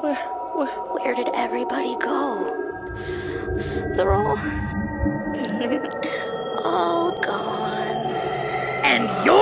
Where, where? Where did everybody go? They're all. all gone. And you're